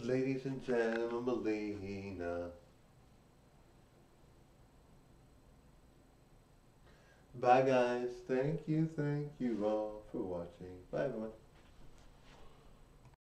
Ladies and gentlemen, Melina. Bye guys. Thank you, thank you all for watching. Bye everyone.